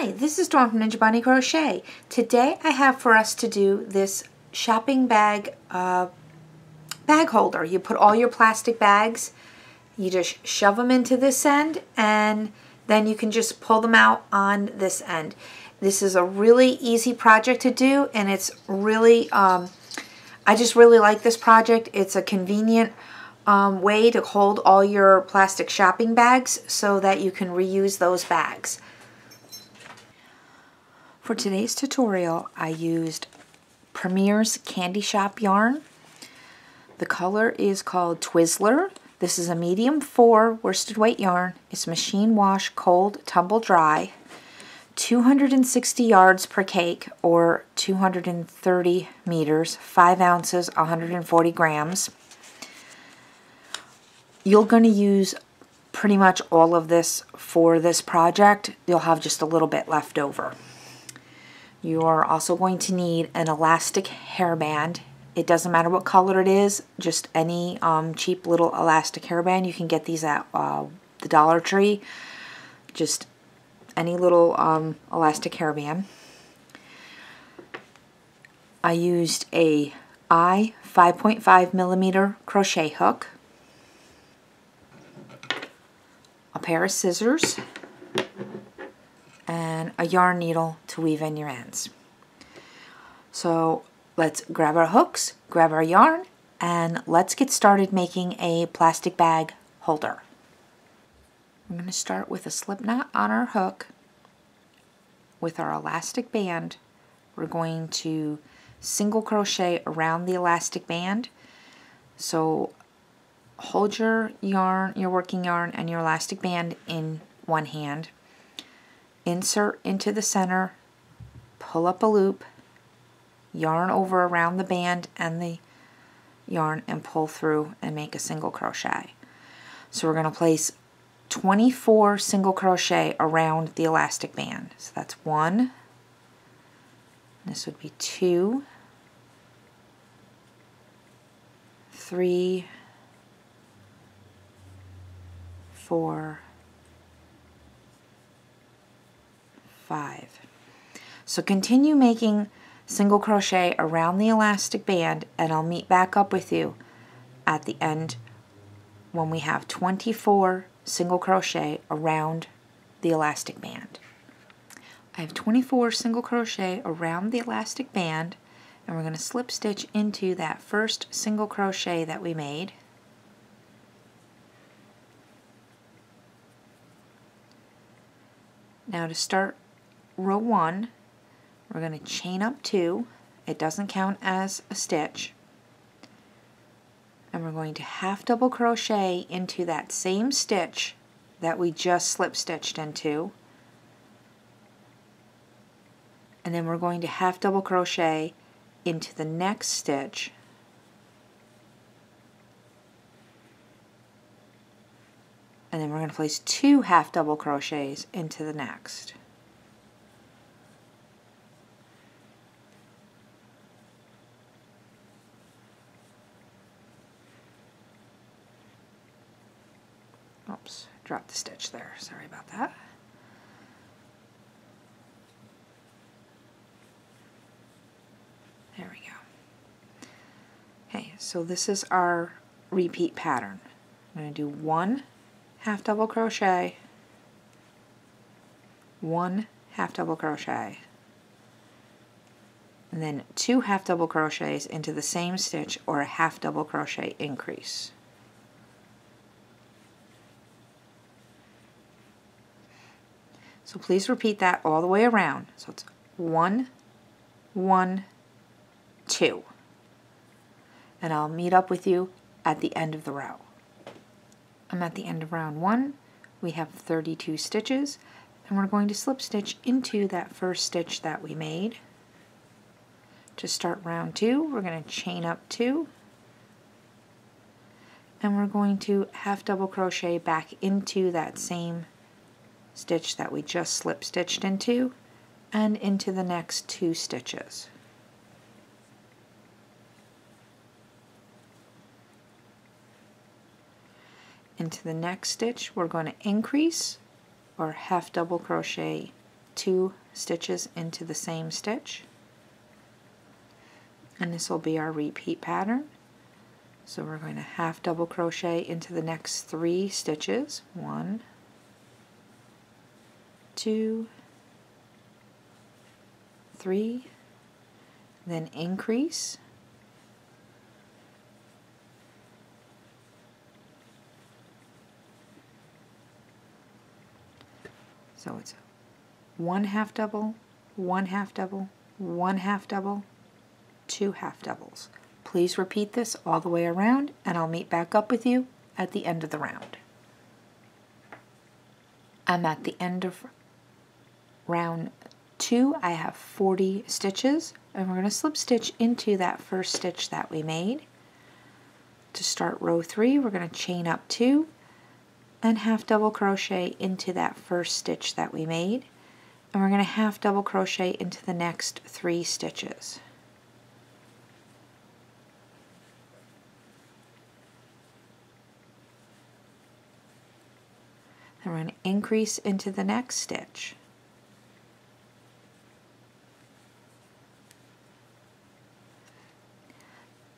Hi, this is Dawn from Ninja Bunny Crochet. Today I have for us to do this shopping bag uh, bag holder. You put all your plastic bags, you just shove them into this end and then you can just pull them out on this end. This is a really easy project to do and it's really, um, I just really like this project. It's a convenient um, way to hold all your plastic shopping bags so that you can reuse those bags. For today's tutorial, I used Premier's Candy Shop yarn. The color is called Twizzler. This is a medium 4 worsted weight yarn. It's machine wash, cold, tumble dry. 260 yards per cake or 230 meters, 5 ounces, 140 grams. You're going to use pretty much all of this for this project. You'll have just a little bit left over. You are also going to need an elastic hairband. It doesn't matter what color it is, just any um, cheap little elastic hairband. You can get these at uh, the Dollar Tree. Just any little um, elastic hairband. I used a I 5.5 millimeter crochet hook, a pair of scissors, a yarn needle to weave in your ends. So let's grab our hooks, grab our yarn, and let's get started making a plastic bag holder. I'm going to start with a slip knot on our hook. With our elastic band, we're going to single crochet around the elastic band. So hold your yarn, your working yarn, and your elastic band in one hand insert into the center, pull up a loop, yarn over around the band and the yarn and pull through and make a single crochet. So we're going to place 24 single crochet around the elastic band. So that's one, this would be two, three, four, five. So continue making single crochet around the elastic band and I'll meet back up with you at the end when we have 24 single crochet around the elastic band. I have 24 single crochet around the elastic band and we're going to slip stitch into that first single crochet that we made. Now to start row one, we're going to chain up two. It doesn't count as a stitch. And we're going to half double crochet into that same stitch that we just slip stitched into. And then we're going to half double crochet into the next stitch and then we're going to place two half double crochets into the next. Oops, dropped the stitch there. Sorry about that. There we go. Okay, so this is our repeat pattern. I'm going to do one half double crochet, one half double crochet, and then two half double crochets into the same stitch or a half double crochet increase. So please repeat that all the way around. So it's one, one, two. And I'll meet up with you at the end of the row. I'm at the end of round one. We have 32 stitches and we're going to slip stitch into that first stitch that we made. To start round two, we're going to chain up two and we're going to half double crochet back into that same stitch that we just slip stitched into and into the next two stitches. Into the next stitch we're going to increase or half double crochet two stitches into the same stitch. And this will be our repeat pattern. So we're going to half double crochet into the next three stitches. One, two, three, then increase, So it's one half double, one half double, one half double, two half doubles. Please repeat this all the way around and I'll meet back up with you at the end of the round. I'm at the end of round two. I have 40 stitches and we're going to slip stitch into that first stitch that we made. To start row three, we're going to chain up two and half double crochet into that first stitch that we made and we're going to half double crochet into the next three stitches. Then we're going to increase into the next stitch.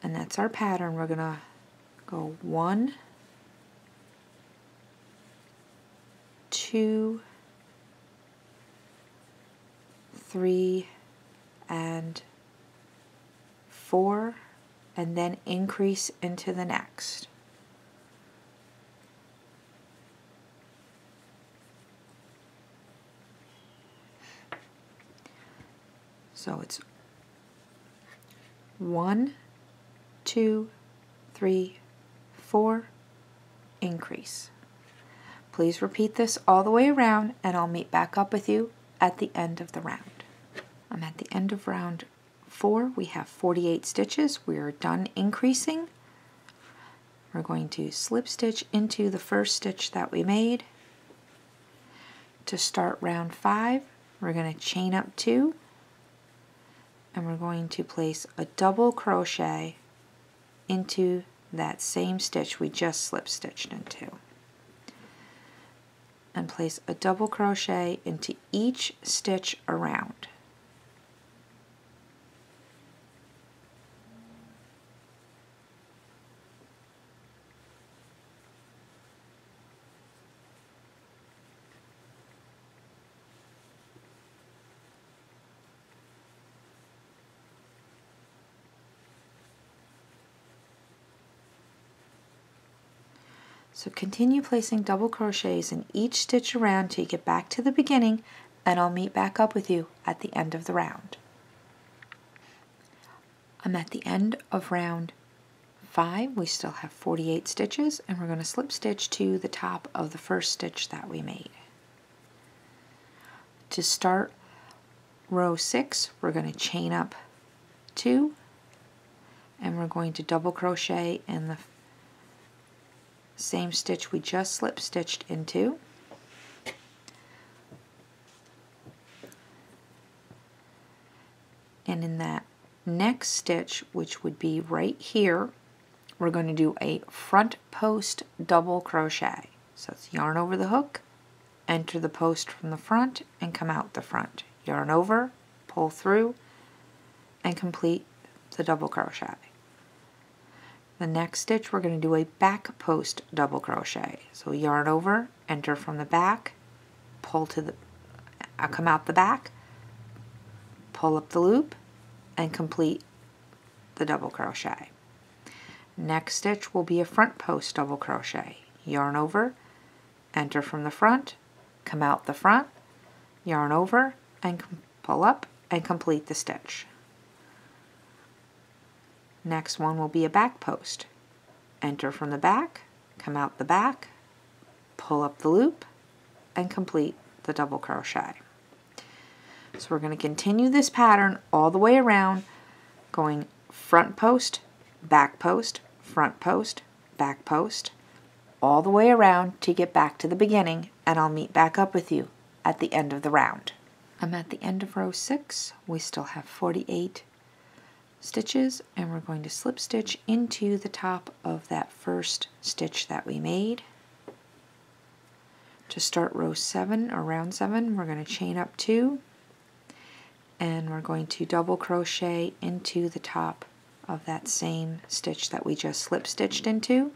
And that's our pattern. We're going to go one, two, three, and four, and then increase into the next. So it's one, two, three, four, increase. Please repeat this all the way around and I'll meet back up with you at the end of the round. I'm at the end of round four. We have 48 stitches. We are done increasing. We're going to slip stitch into the first stitch that we made. To start round five, we're going to chain up two and we're going to place a double crochet into that same stitch we just slip stitched into and place a double crochet into each stitch around. So continue placing double crochets in each stitch around till you get back to the beginning and I'll meet back up with you at the end of the round. I'm at the end of round 5. We still have 48 stitches and we're going to slip stitch to the top of the first stitch that we made. To start row 6 we're going to chain up 2 and we're going to double crochet in the same stitch we just slip stitched into. And in that next stitch, which would be right here, we're going to do a front post double crochet. So it's yarn over the hook, enter the post from the front, and come out the front. Yarn over, pull through, and complete the double crochet. The next stitch we're going to do a back post double crochet. So yarn over, enter from the back, pull to the, uh, come out the back, pull up the loop, and complete the double crochet. Next stitch will be a front post double crochet. Yarn over, enter from the front, come out the front, yarn over, and pull up and complete the stitch. Next one will be a back post. Enter from the back, come out the back, pull up the loop, and complete the double crochet. So we're going to continue this pattern all the way around, going front post, back post, front post, back post, all the way around to get back to the beginning, and I'll meet back up with you at the end of the round. I'm at the end of row 6. We still have 48 stitches and we're going to slip stitch into the top of that first stitch that we made. to start row 7 or round 7 we're going to chain up 2 and we're going to double crochet into the top of that same stitch that we just slip stitched into.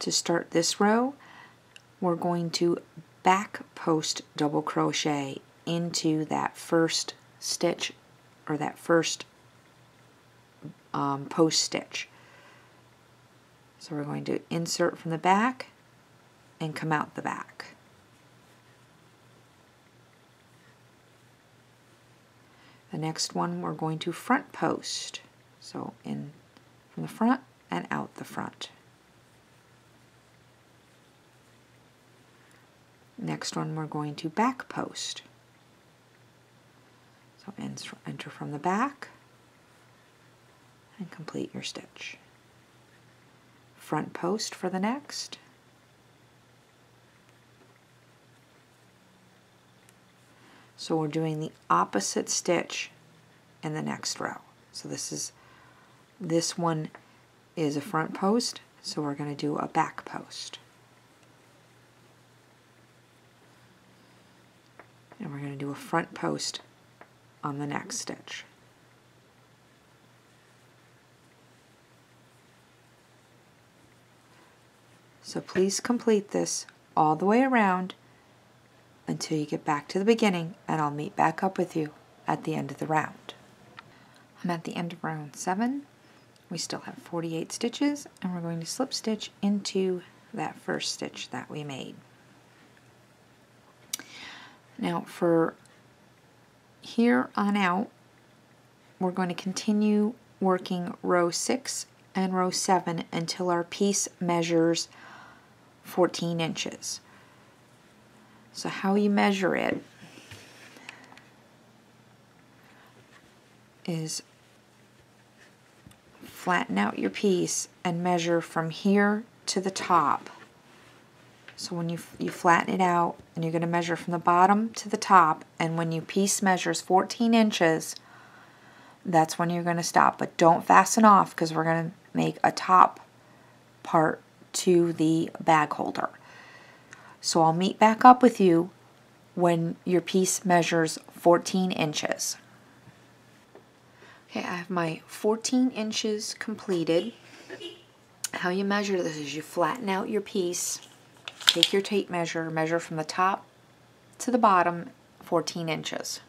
To start this row we're going to back post double crochet into that first stitch or that first um, post stitch. So we're going to insert from the back and come out the back. The next one we're going to front post. So in from the front and out the front. Next one we're going to back post. So enter from the back and complete your stitch. Front post for the next. So we're doing the opposite stitch in the next row. So this is this one is a front post, so we're going to do a back post. And we're going to do a front post on the next stitch. So please complete this all the way around until you get back to the beginning and I'll meet back up with you at the end of the round. I'm at the end of round 7. We still have 48 stitches and we're going to slip stitch into that first stitch that we made. Now for here on out, we're going to continue working row 6 and row 7 until our piece measures 14 inches. So how you measure it is flatten out your piece and measure from here to the top. So when you, you flatten it out and you're going to measure from the bottom to the top and when your piece measures 14 inches that's when you're going to stop. But don't fasten off because we're going to make a top part to the bag holder. So I'll meet back up with you when your piece measures 14 inches. Okay, I have my 14 inches completed. How you measure this is you flatten out your piece, take your tape measure, measure from the top to the bottom 14 inches.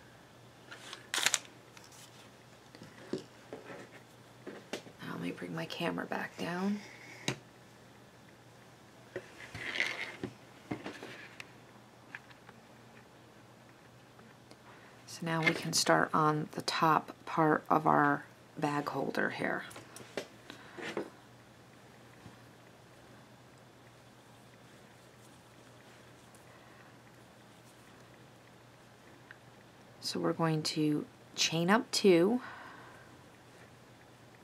Now let me bring my camera back down. So now we can start on the top part of our bag holder here. So we're going to chain up two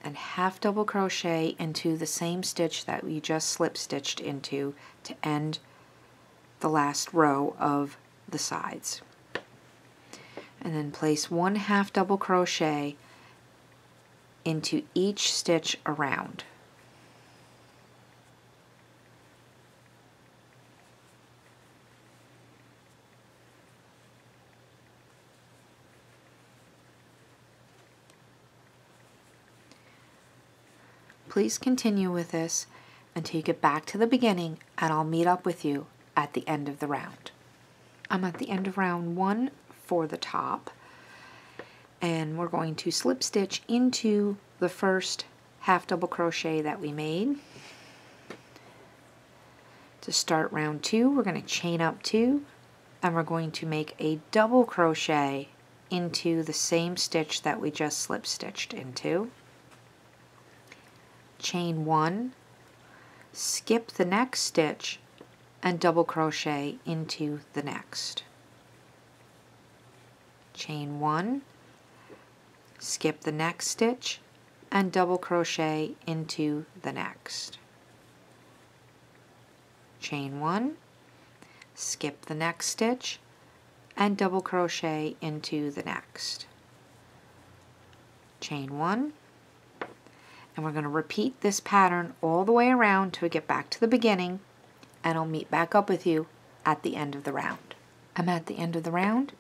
and half double crochet into the same stitch that we just slip stitched into to end the last row of the sides and then place one half double crochet into each stitch around. Please continue with this until you get back to the beginning and I'll meet up with you at the end of the round. I'm at the end of round one for the top and we're going to slip stitch into the first half double crochet that we made. To start round two, we're going to chain up two and we're going to make a double crochet into the same stitch that we just slip stitched into. Chain one, skip the next stitch and double crochet into the next chain one, skip the next stitch, and double crochet into the next. Chain one, skip the next stitch, and double crochet into the next. Chain one, and we're going to repeat this pattern all the way around till we get back to the beginning and I'll meet back up with you at the end of the round. I'm at the end of the round.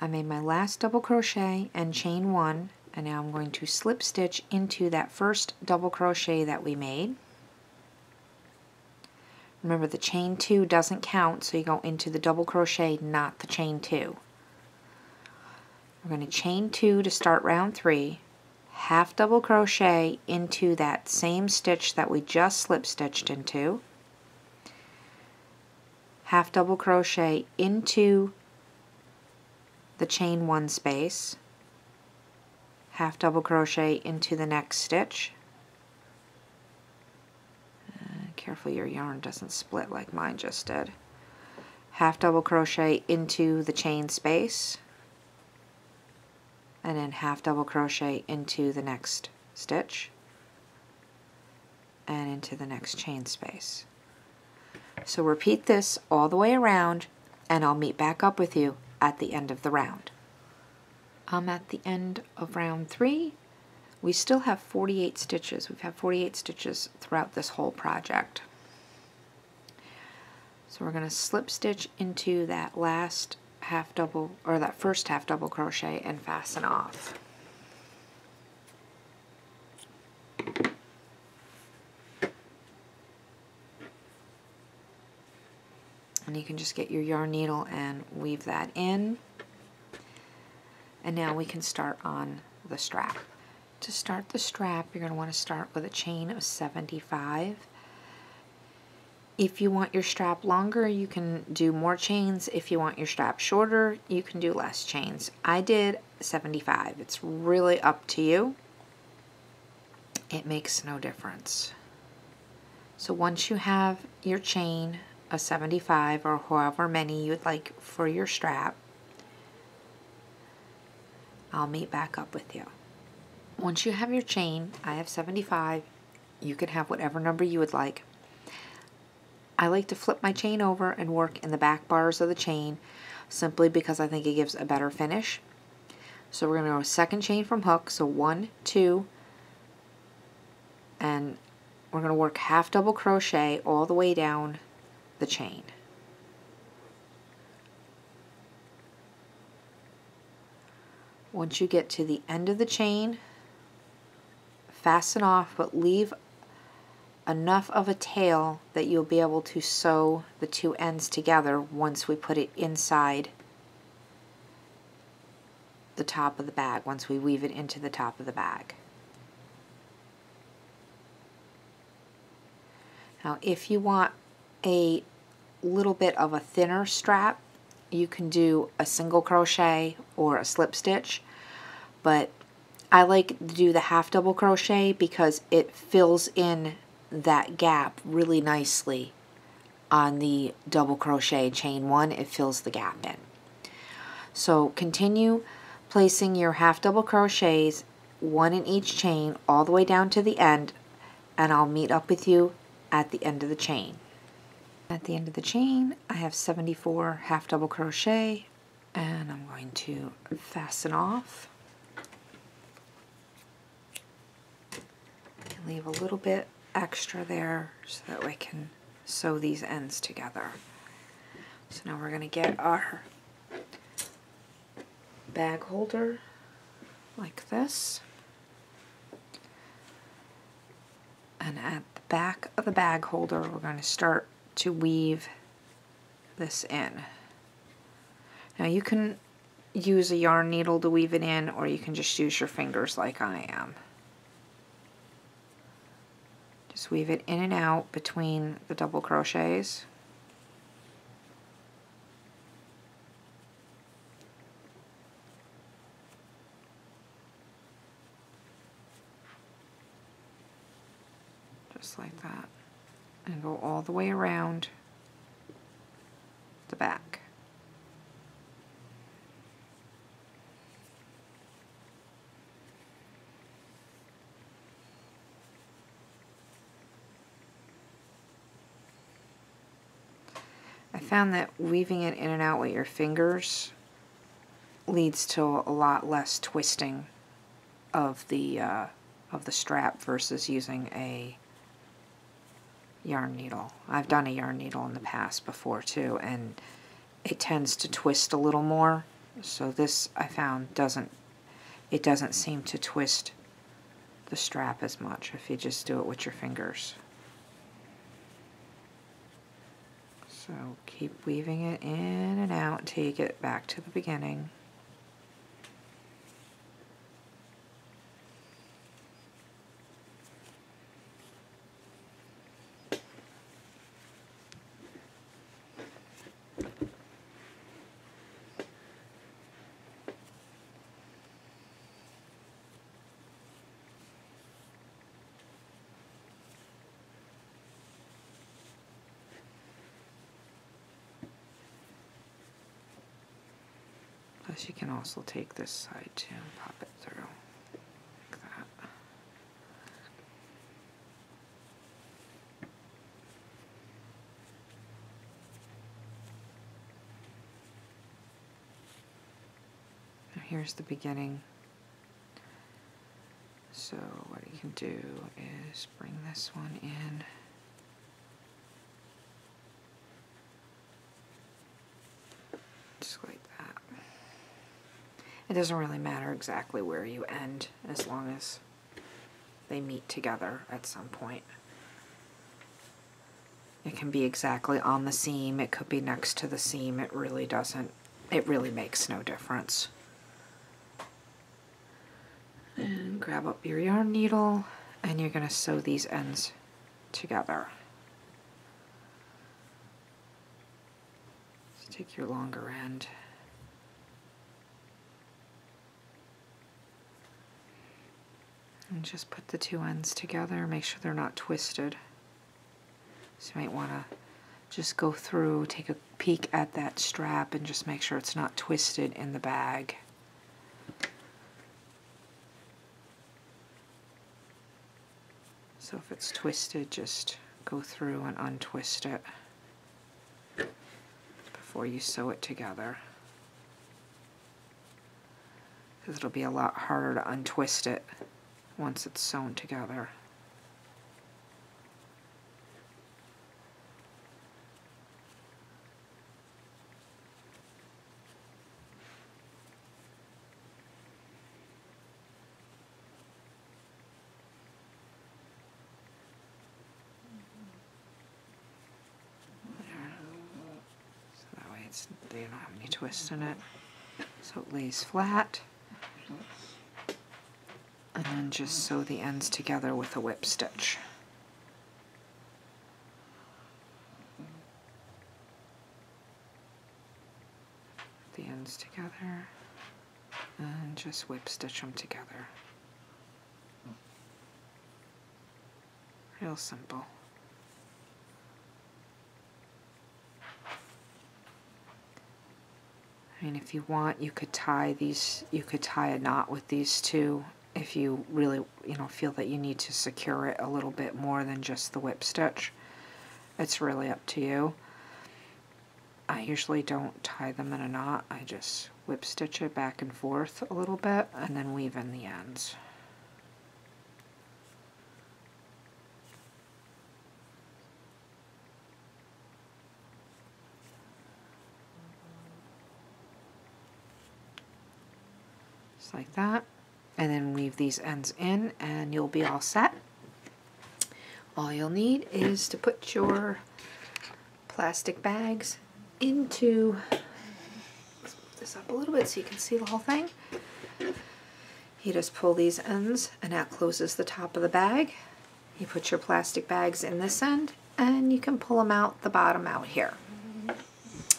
I made my last double crochet and chain one and now I'm going to slip stitch into that first double crochet that we made. Remember the chain two doesn't count so you go into the double crochet not the chain two. We're going to chain two to start round three half double crochet into that same stitch that we just slip stitched into. Half double crochet into the chain one space. Half double crochet into the next stitch. Uh, careful your yarn doesn't split like mine just did. Half double crochet into the chain space and then half double crochet into the next stitch and into the next chain space. So repeat this all the way around and I'll meet back up with you at the end of the round. I'm at the end of round three. We still have 48 stitches. We've had 48 stitches throughout this whole project. So we're going to slip stitch into that last half double or that first half double crochet and fasten off. And you can just get your yarn needle and weave that in. And now we can start on the strap. To start the strap, you're going to want to start with a chain of 75 if you want your strap longer, you can do more chains. If you want your strap shorter, you can do less chains. I did 75. It's really up to you. It makes no difference. So once you have your chain of 75 or however many you'd like for your strap, I'll meet back up with you. Once you have your chain, I have 75, you can have whatever number you would like. I like to flip my chain over and work in the back bars of the chain simply because I think it gives a better finish. So we're going to go second chain from hook, so one, two, and we're going to work half double crochet all the way down the chain. Once you get to the end of the chain, fasten off but leave enough of a tail that you'll be able to sew the two ends together once we put it inside the top of the bag, once we weave it into the top of the bag. Now if you want a little bit of a thinner strap, you can do a single crochet or a slip stitch, but I like to do the half double crochet because it fills in that gap really nicely on the double crochet chain one. It fills the gap in. So continue placing your half double crochets one in each chain all the way down to the end and I'll meet up with you at the end of the chain. At the end of the chain I have 74 half double crochet and I'm going to fasten off. Leave a little bit extra there so that we can sew these ends together. So now we're going to get our bag holder like this. And at the back of the bag holder, we're going to start to weave this in. Now you can use a yarn needle to weave it in, or you can just use your fingers like I am. Just weave it in and out between the double crochets. Just like that. And go all the way around the back. Found that weaving it in and out with your fingers leads to a lot less twisting of the uh, of the strap versus using a yarn needle. I've done a yarn needle in the past before too, and it tends to twist a little more. So this I found doesn't, it doesn't seem to twist the strap as much if you just do it with your fingers. So keep weaving it in and out until you get back to the beginning. Plus you can also take this side too and pop it through like that. Now here's the beginning. So what you can do is bring this one in. Just like that. It doesn't really matter exactly where you end as long as they meet together at some point. It can be exactly on the seam, it could be next to the seam, it really doesn't, it really makes no difference. And grab up your yarn needle and you're going to sew these ends together. So take your longer end And just put the two ends together, make sure they're not twisted. So you might want to just go through, take a peek at that strap and just make sure it's not twisted in the bag. So if it's twisted, just go through and untwist it before you sew it together. Because it'll be a lot harder to untwist it once it's sewn together. So that way it's, they don't have any twists in it. So it lays flat and then just sew the ends together with a whip stitch. The ends together and just whip stitch them together. Real simple. I mean, if you want, you could tie these, you could tie a knot with these two if you really, you know, feel that you need to secure it a little bit more than just the whip stitch. It's really up to you. I usually don't tie them in a knot. I just whip stitch it back and forth a little bit and then weave in the ends. Just like that and then weave these ends in and you'll be all set. All you'll need is to put your plastic bags into, this up a little bit so you can see the whole thing. You just pull these ends and that closes the top of the bag. You put your plastic bags in this end and you can pull them out the bottom out here.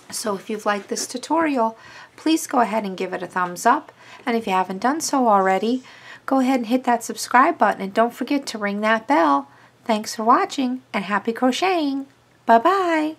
So if you've liked this tutorial, please go ahead and give it a thumbs up. And if you haven't done so already, go ahead and hit that subscribe button and don't forget to ring that bell. Thanks for watching and happy crocheting. Bye-bye.